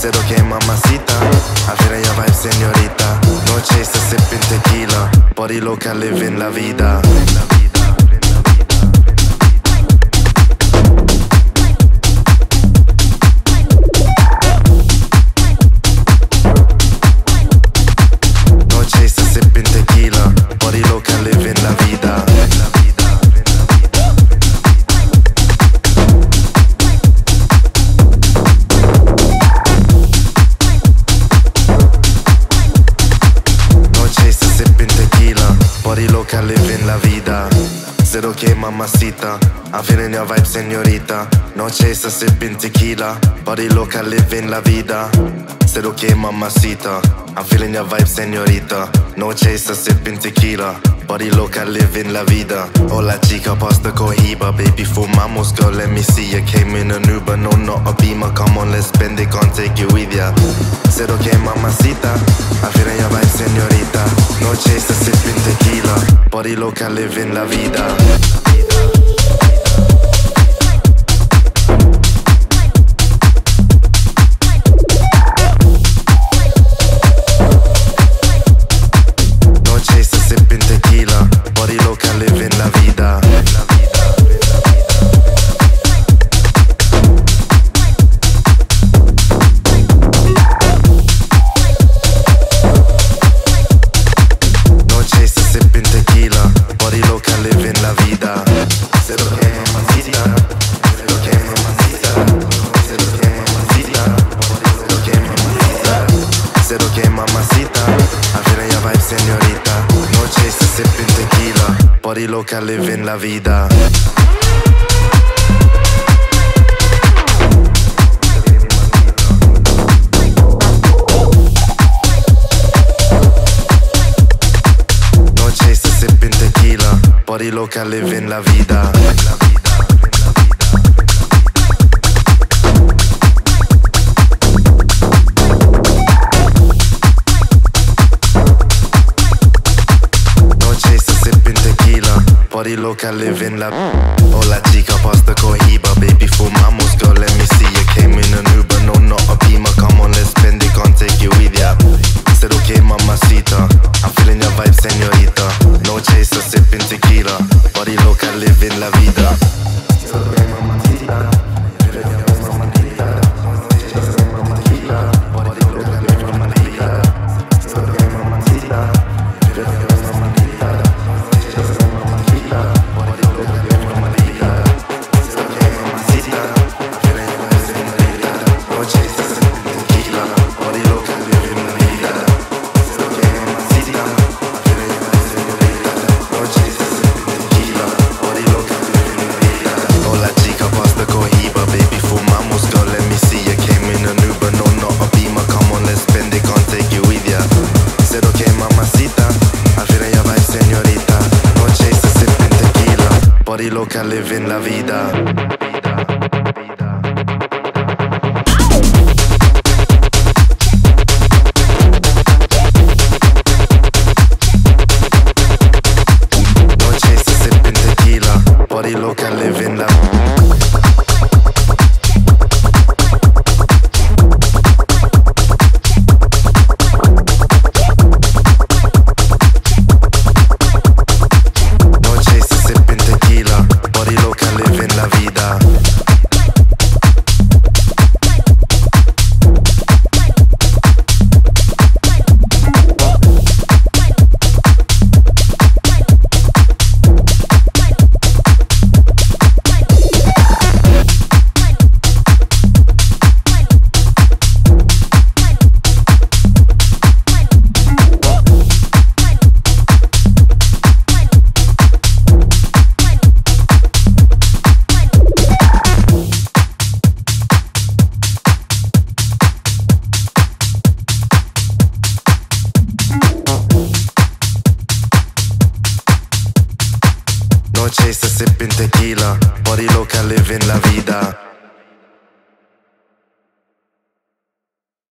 Said okay, mamacita, I feel in your vibe, señorita. No chaser, sipping tequila. Body loca, living la vida. Said okay, mamacita. I'm feeling your vibe, señorita. No chaser, sipping tequila. Body loca, living la vida. Said okay, mamacita. I'm feeling your vibe, señorita. No chaser, sipping tequila. Body loca, living la vida. Hola chica, pasta cohiba. Baby, fumamos, girl, let me see ya. Came in an Uber, no, not a beamer. Come on, let's spend it, can't take you with ya. Said okay, mamacita. I'm feeling your vibe, señorita. No chaser, sipping tequila. Body loca, living la vida. Okay, mamacita. I'm feeling your vibe, señorita. No chaser, sipping tequila. Body loca, living la vida. No chaser, sipping tequila. Body loca, living la vida. Body loca, living la. Hola chica, pasta cohiba. Baby, fumamos, girl, let me see you. Came in an Uber, no, not a beamer. Come on, let's spend it, can't take you with ya. Said okay, mamacita. I'm feeling your vibe, señorita. No chaser, sipping tequila. Body look, I live in la vida. Tequila. Body loca, living la vida. No chaser, sipping tequila. Body loca, living la vida.